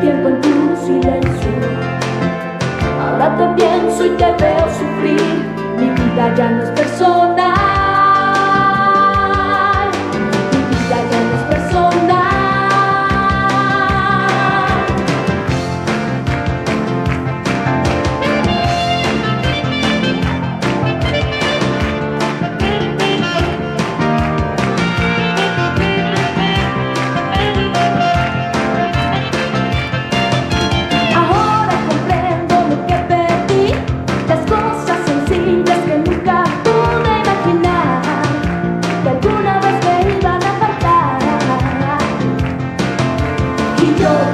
tiempo en tu silencio. Ahora te pienso y te veo sufrir. Mi vida ya no es.